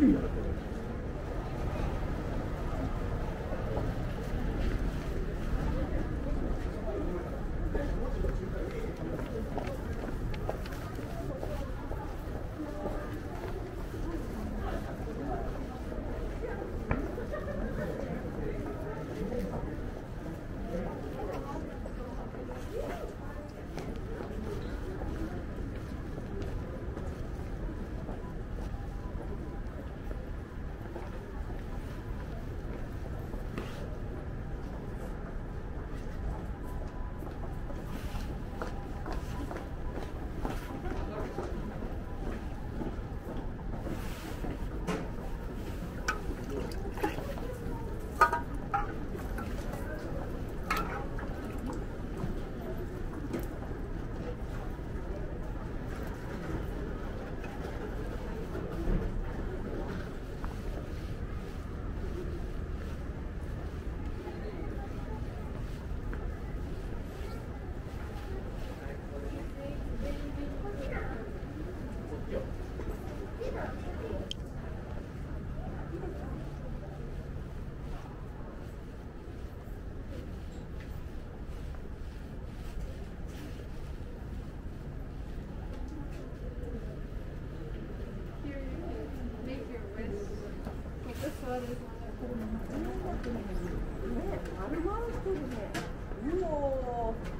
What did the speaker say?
prettier. 丸々してるね。うおー。